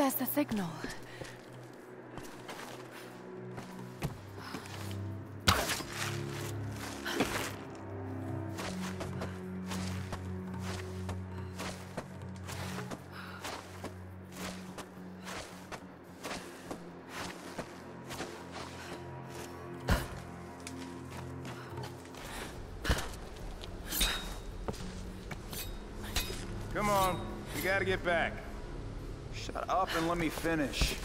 There's the signal. Let me finish.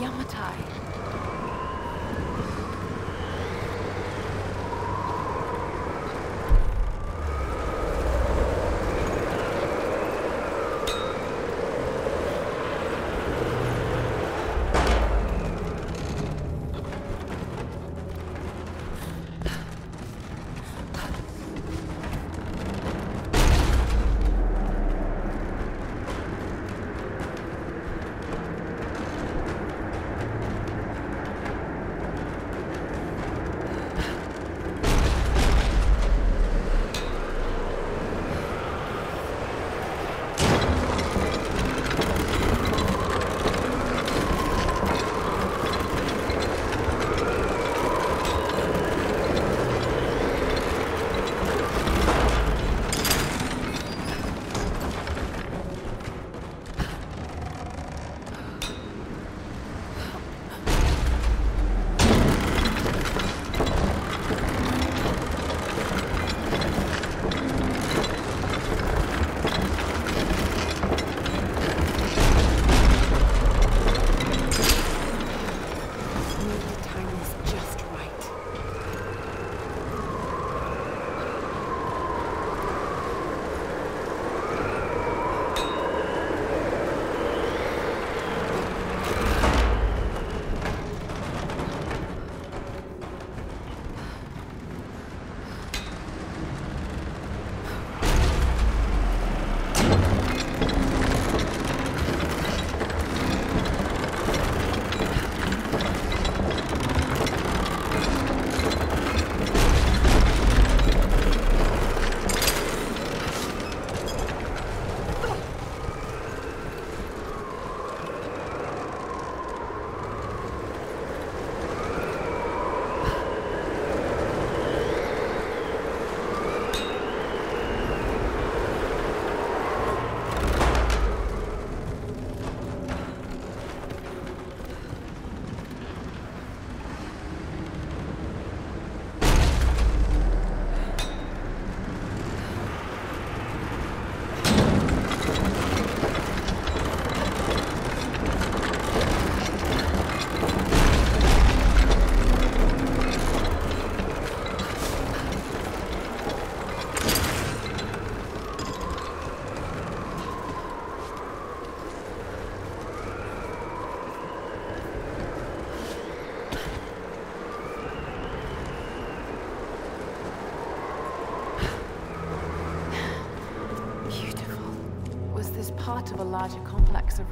Yamatai.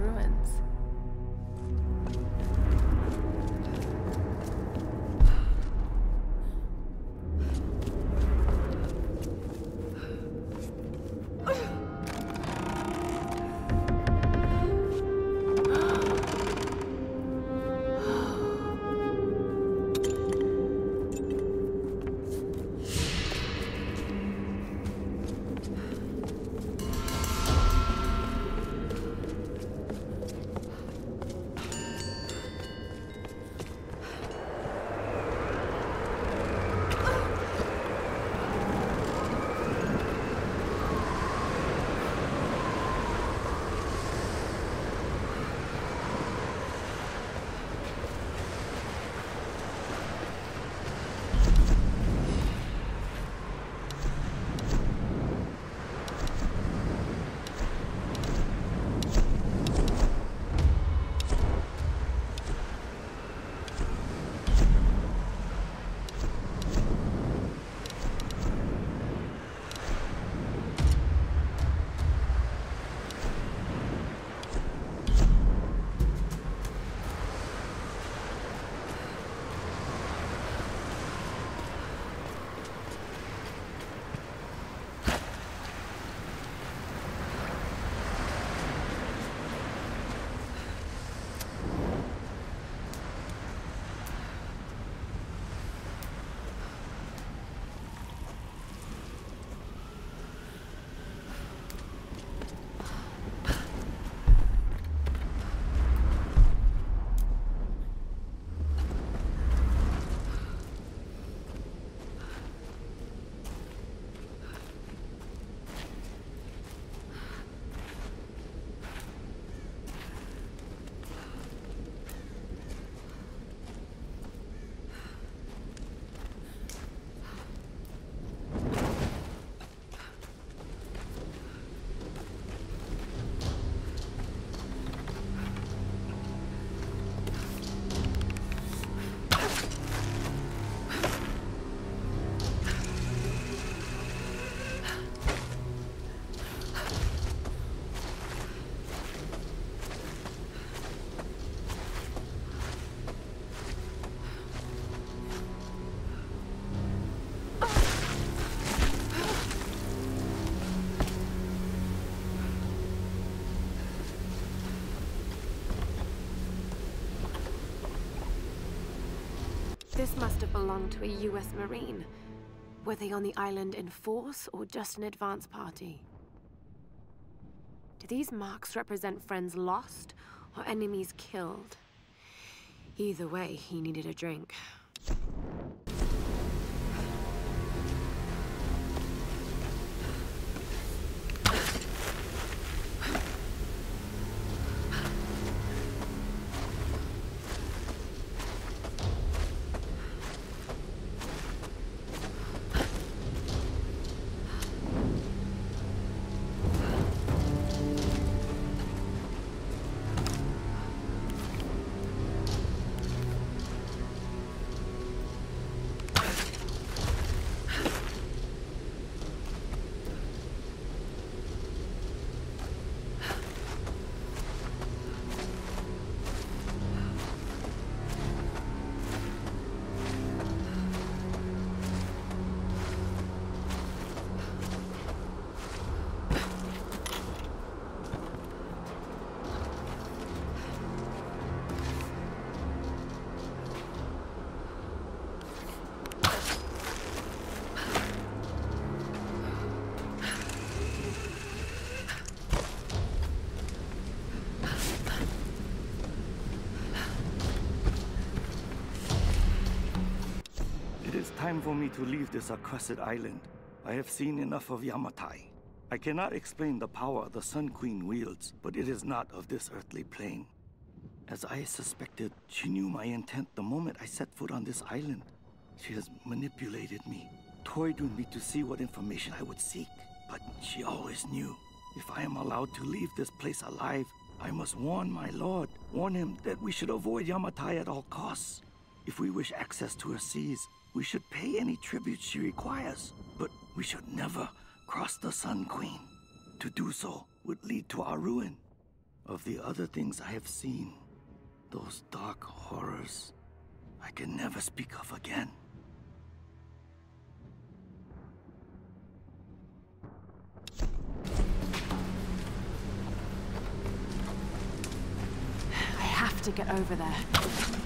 Ruins. Must have belonged to a US Marine. Were they on the island in force or just an advance party? Do these marks represent friends lost or enemies killed? Either way, he needed a drink. For me to leave this accursed island. I have seen enough of Yamatai. I cannot explain the power the Sun Queen wields, but it is not of this earthly plane. As I suspected, she knew my intent the moment I set foot on this island. She has manipulated me, toyed with me to see what information I would seek. But she always knew. If I am allowed to leave this place alive, I must warn my lord, warn him that we should avoid Yamatai at all costs. If we wish access to her seas, we should pay any tribute she requires, but we should never cross the Sun Queen. To do so would lead to our ruin. Of the other things I have seen, those dark horrors, I can never speak of again. I have to get over there.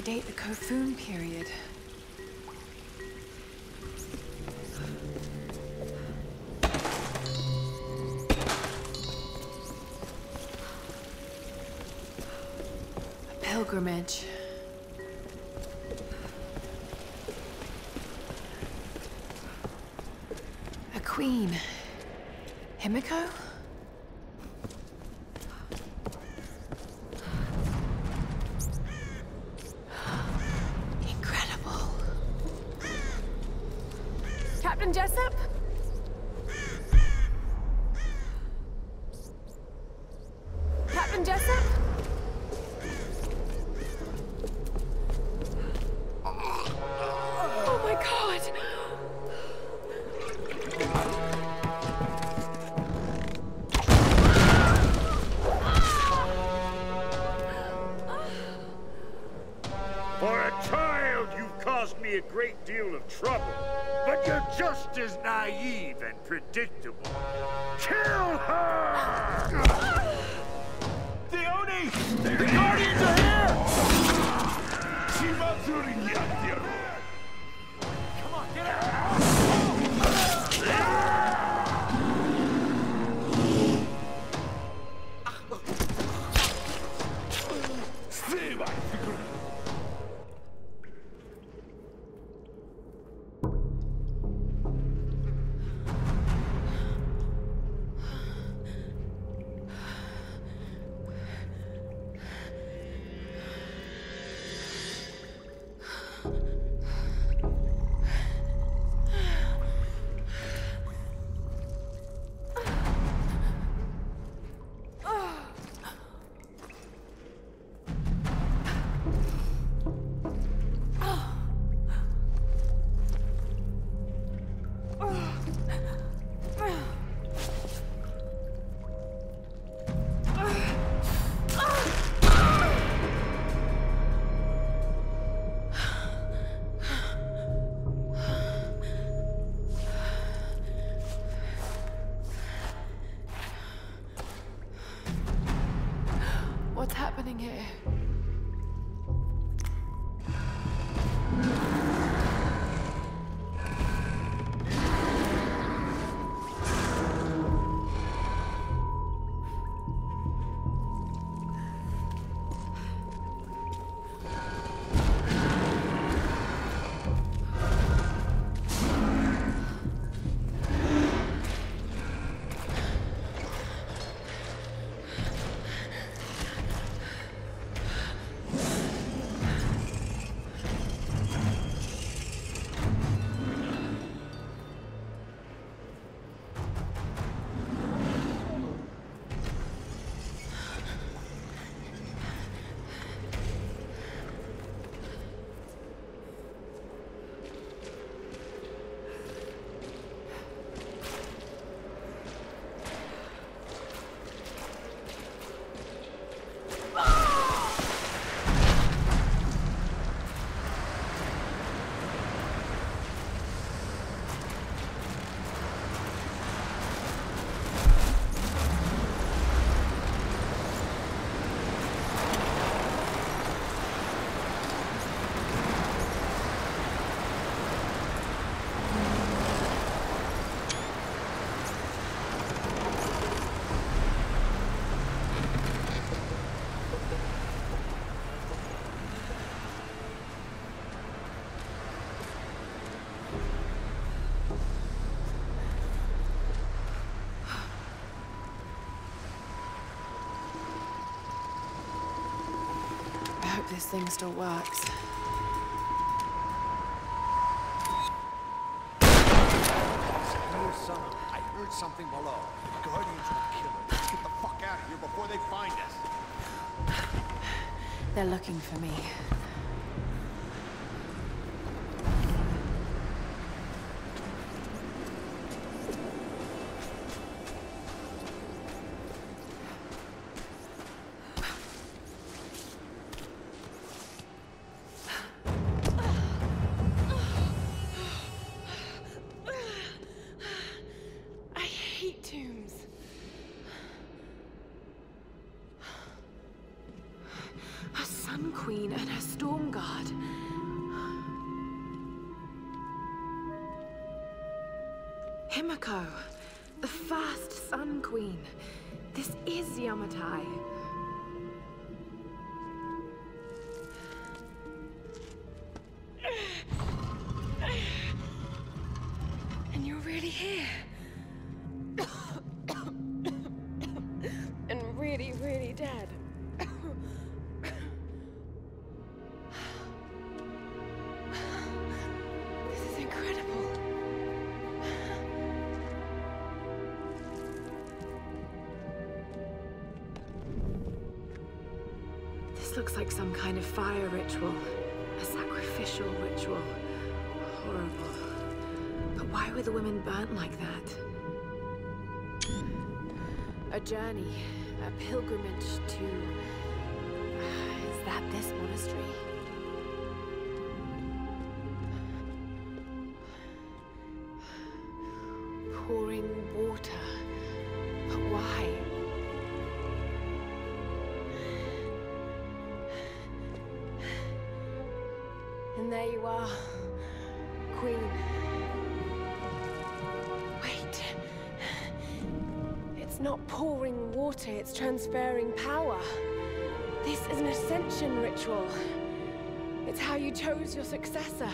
Predate the Kofun period. A pilgrimage. A queen. Himiko? Me a great deal of trouble. But you're just as naive and predictable. Kill her! Dione! The Guardians are here! Come this thing still works. I heard something below. Guardians will kill. Let's get the fuck out of here before they find us. They're looking for me. Hate tombs. A Sun Queen and her Storm Guard. Himiko, the first Sun Queen. This is Yamatai. Not pouring water, it's transferring power. This is an ascension ritual. It's how you chose your successor.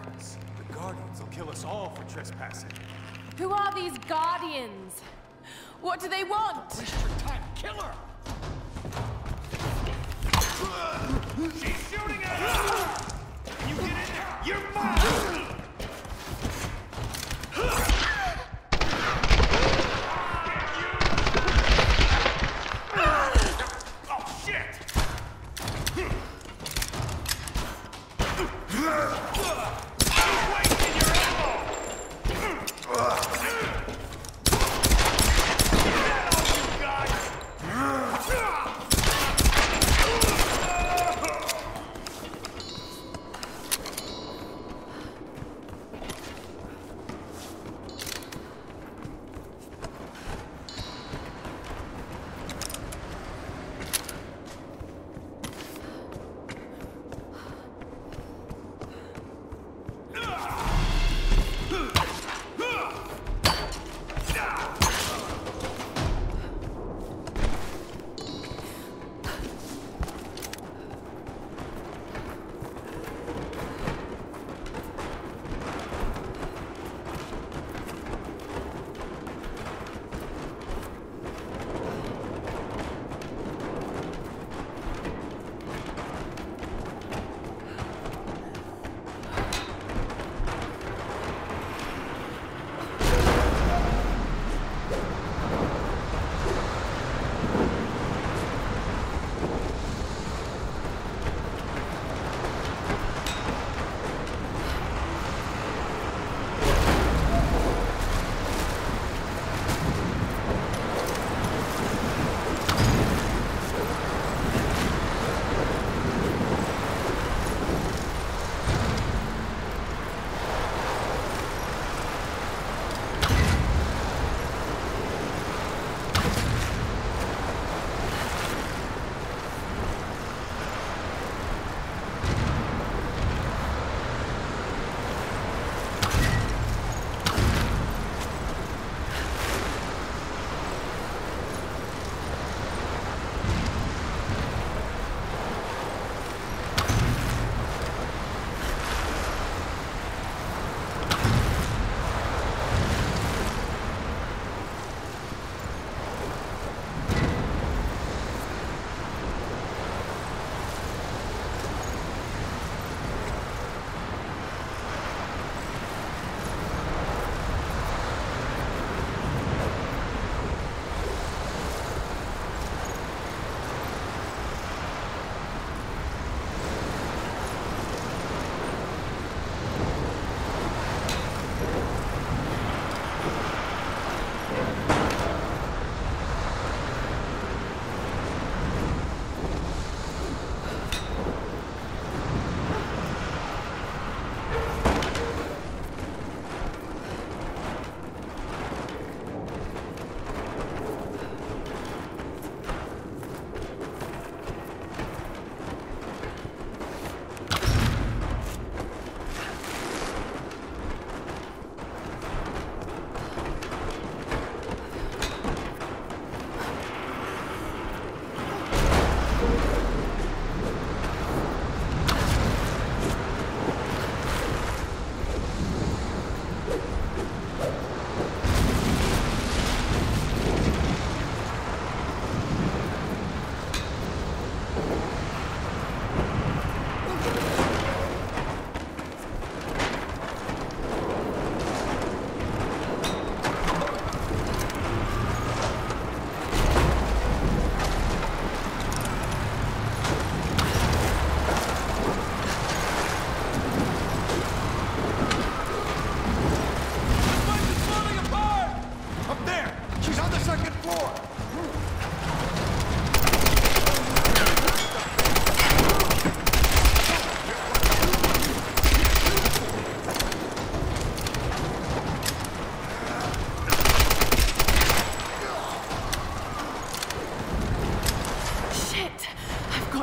happens, the Guardians will kill us all for trespassing. Who are these Guardians? What do they want?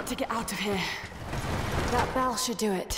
To get out of here. That bell should do it.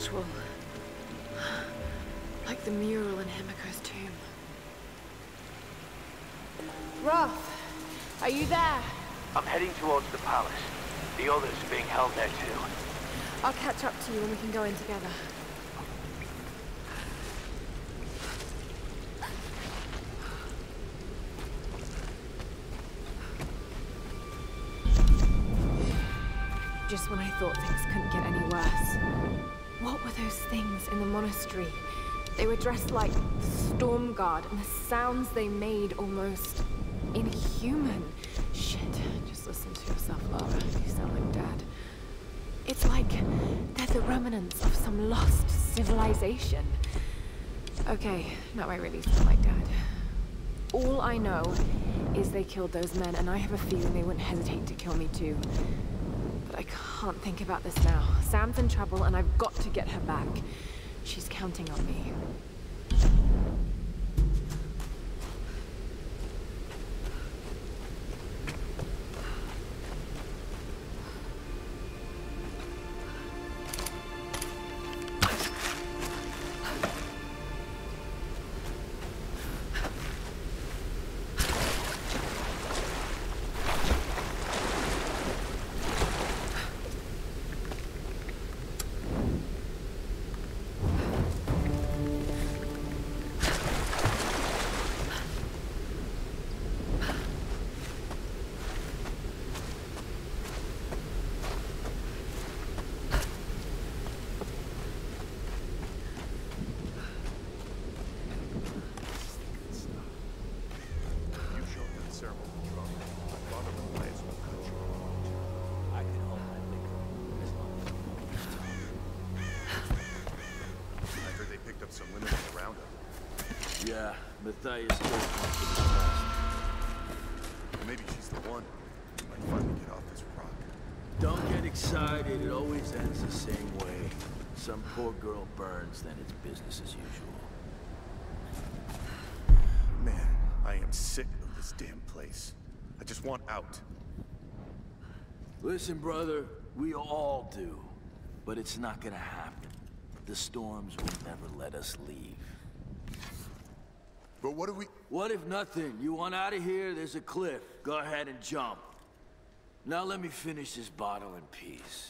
Ritual. Like the mural in Himiko's tomb. Roth, are you there? I'm heading towards the palace. The others are being held there too. I'll catch up to you and we can go in together. Just when I thought things couldn't get any worse. What were those things in the monastery? They were dressed like Storm Guard, and the sounds they made almost inhuman. Shit, just listen to yourself, Lara. You sound like Dad. It's like they're the remnants of some lost civilization. Okay, now I really sound like Dad. All I know is they killed those men, and I have a feeling they wouldn't hesitate to kill me too. But I can't think about this now. Sam's in trouble, and I've got to get her back. She's counting on me. Yeah, Matthias still wants to be test. Maybe she's the one. Might finally get off this rock. Don't get excited. It always ends the same way. Some poor girl burns, then it's business as usual. Man, I am sick of this damn place. I just want out. Listen, brother, we all do. But it's not gonna happen. The storms will never let us leave. But what do we... What if nothing? You want out of here? There's a cliff. Go ahead and jump. Now let me finish this bottle in peace.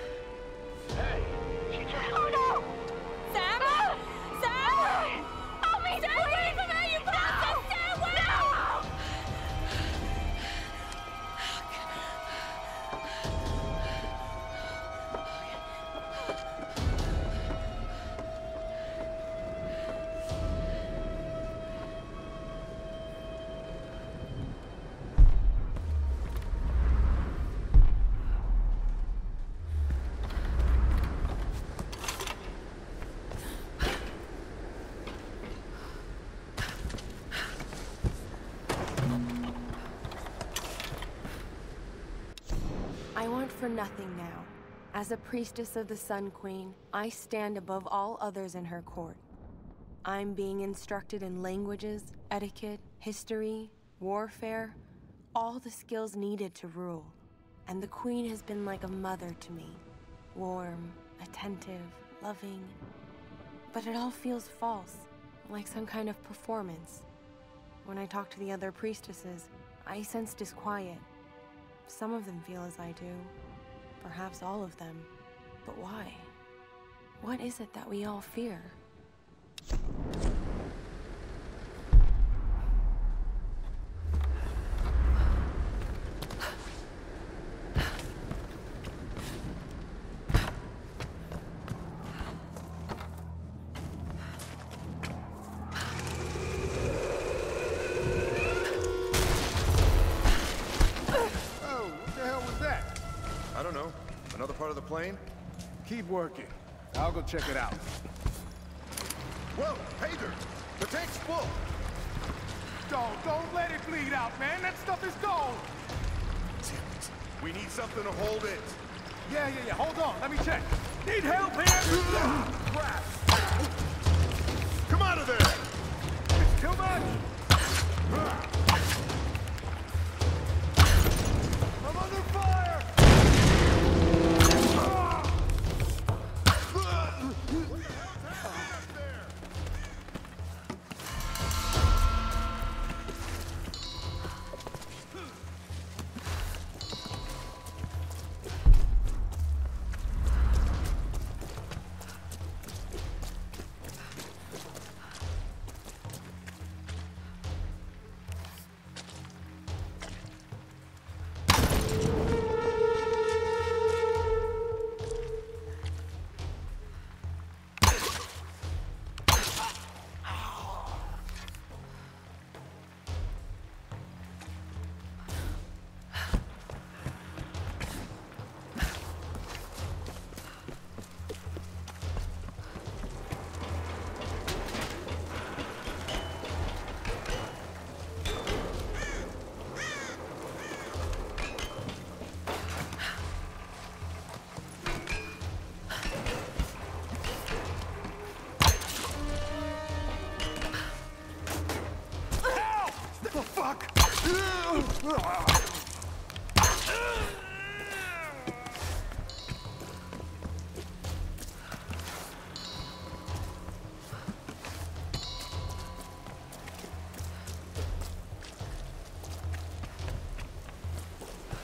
As a priestess of the Sun Queen, I stand above all others in her court. I'm being instructed in languages, etiquette, history, warfare, all the skills needed to rule. And the Queen has been like a mother to me. Warm, attentive, loving. But it all feels false, like some kind of performance. When I talk to the other priestesses, I sense disquiet. Some of them feel as I do. Perhaps all of them. But why? What is it that we all fear? Oh, what the hell was that? I don't know. Another part of the plane? Keep working. I'll go check it out. Whoa, Hager! The tank's full! Don't, don't let it bleed out, man. That stuff is gold. We need something to hold it. Yeah, yeah, yeah. Hold on. Let me check. Need help here?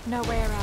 No way around.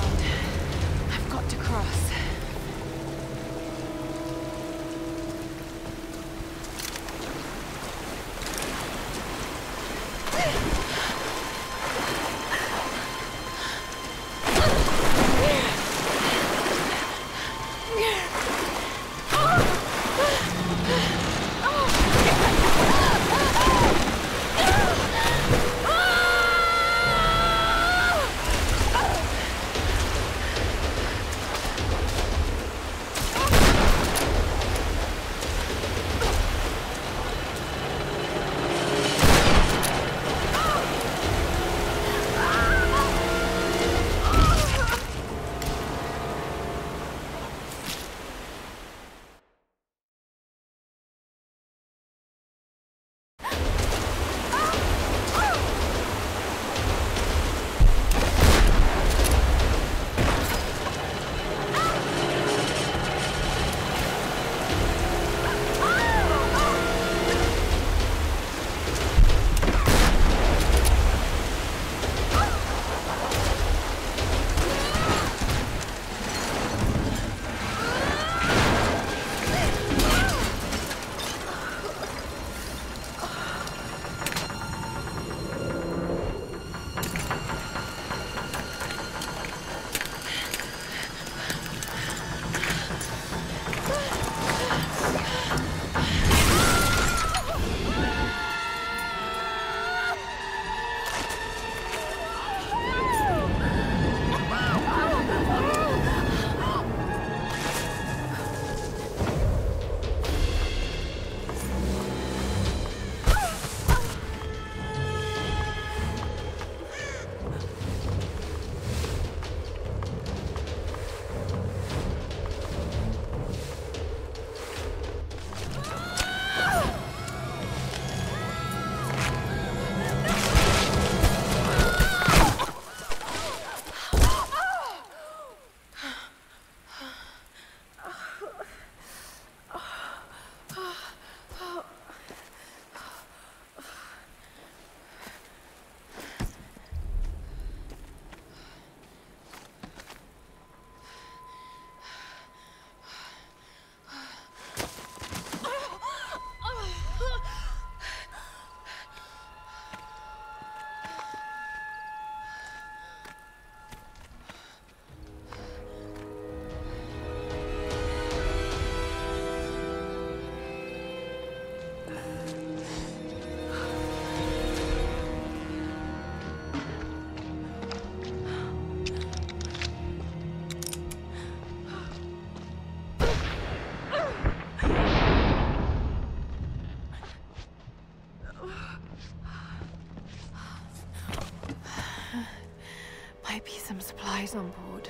Might be some supplies on board.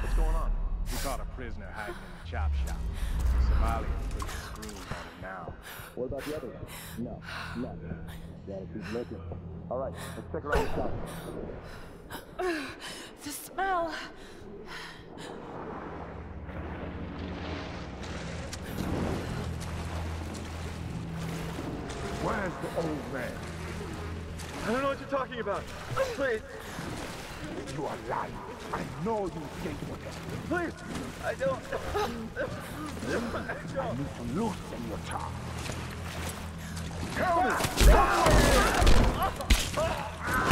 What's going on? We caught a prisoner hiding in the chop shop. The Somalians put the screws on him now. What about the other one? No, no. Gotta keep looking. All right, let's check around the shop. The smell! Where's the old man? I don't know what you're talking about. Please. You are lying. I know you gave him. Please. I don't. I need to loosen your tongue. All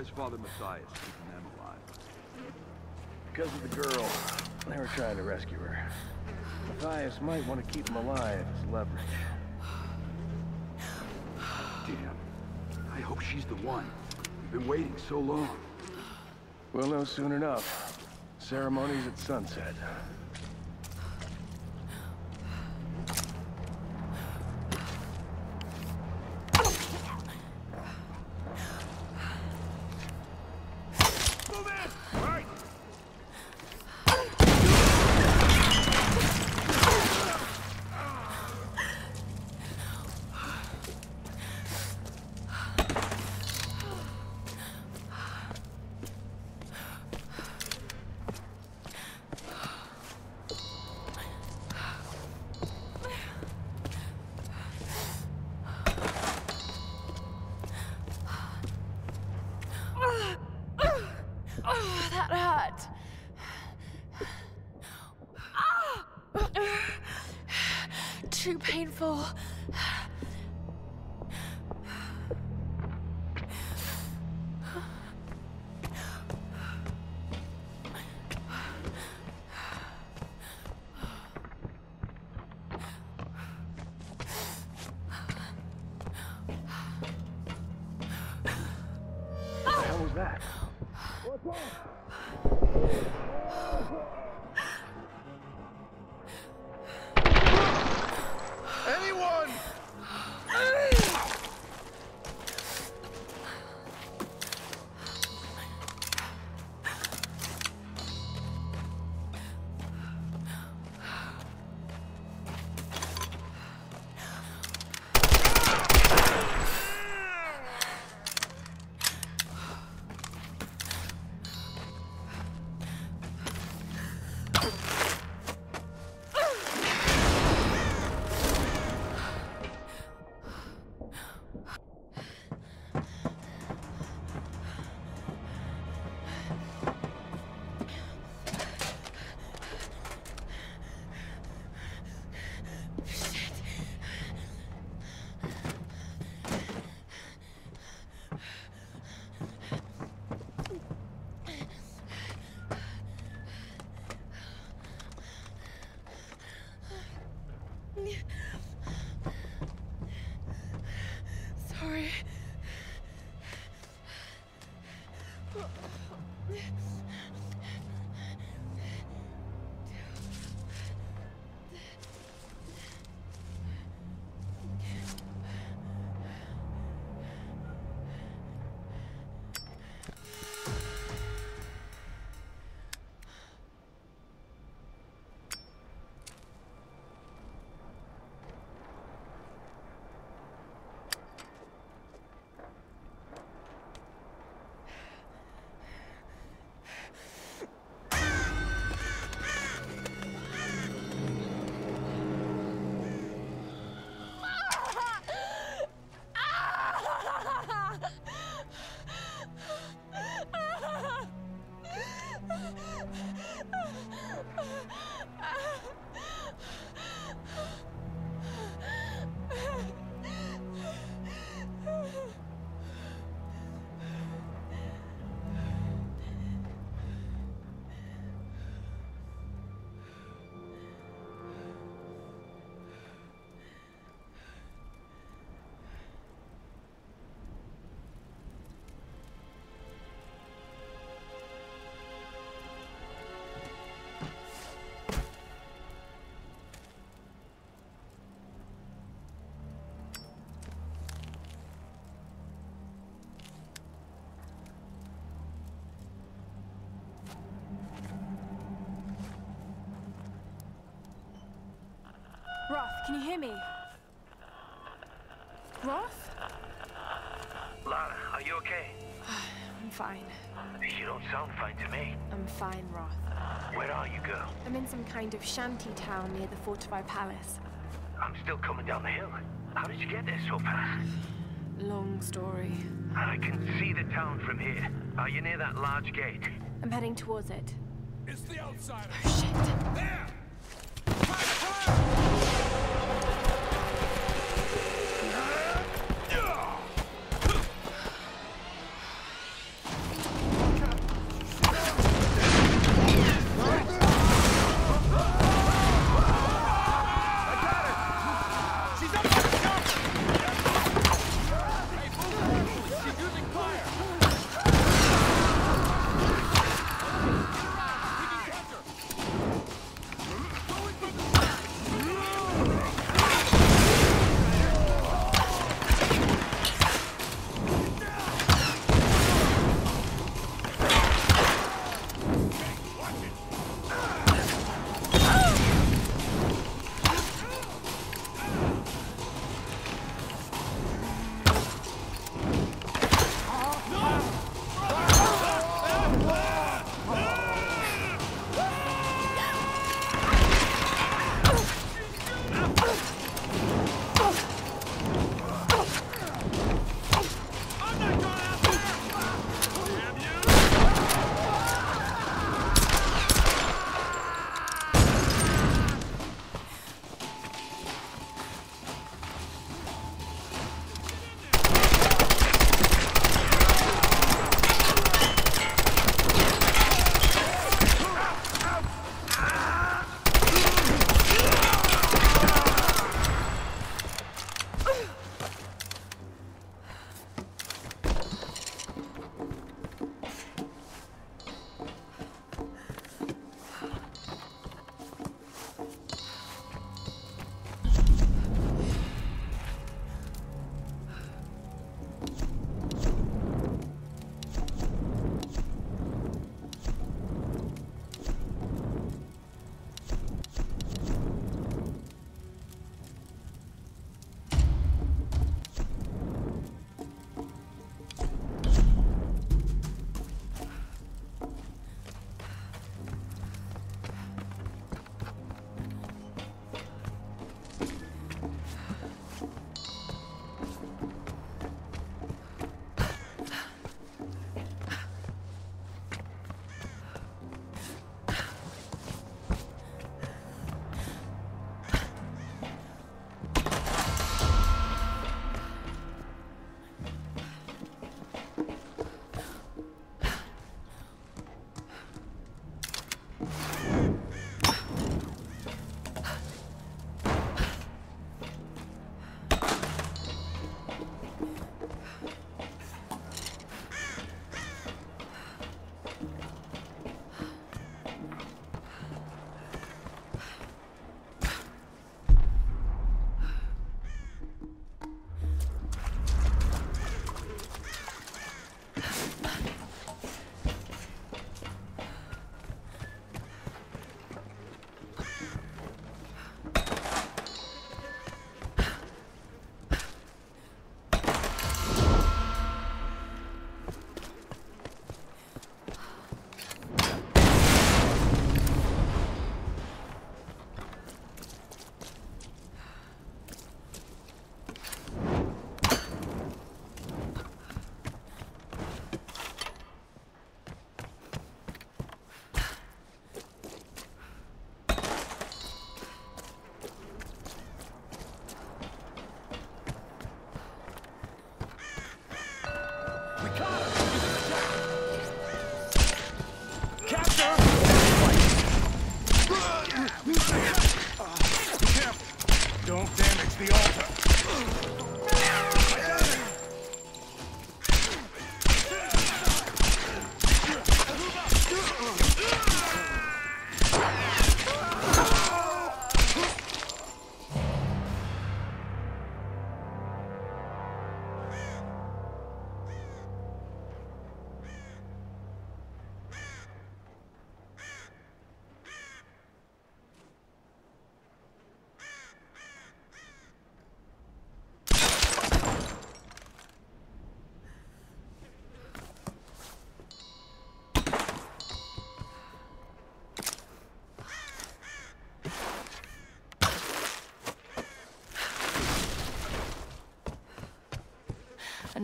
is Father Matthias keeping them alive? Because of the girl. They were trying to rescue her. Matthias might want to keep them alive as leverage. Damn. I hope she's the one. We've been waiting so long. We'll know soon enough. Ceremonies at sunset. Too Roth, can you hear me? Roth? Lara, are you okay? I'm fine. You don't sound fine to me. I'm fine, Roth. Where are you, girl? I'm in some kind of shanty town near the fortified palace. I'm still coming down the hill. How did you get there so fast? Long story. I can see the town from here. Are you near that large gate? I'm heading towards it. It's the outsider. Oh, shit. There!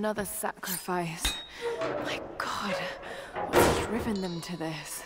Another sacrifice. My god, what's driven them to this?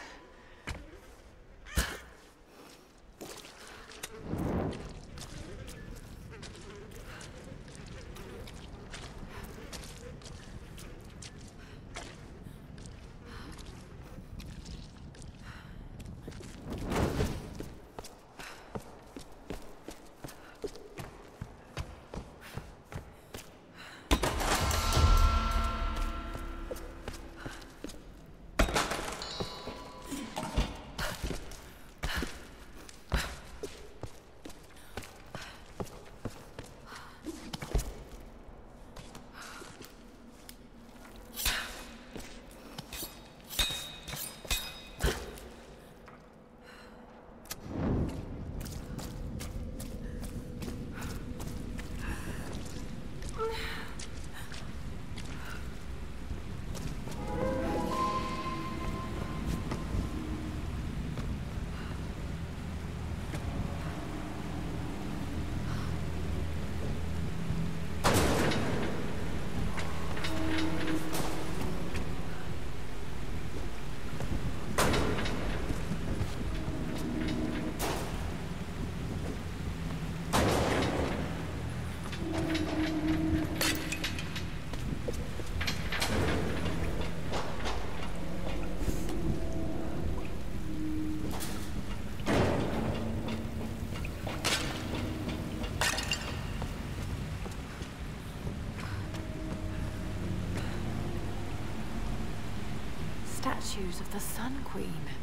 Statues of the Sun Queen.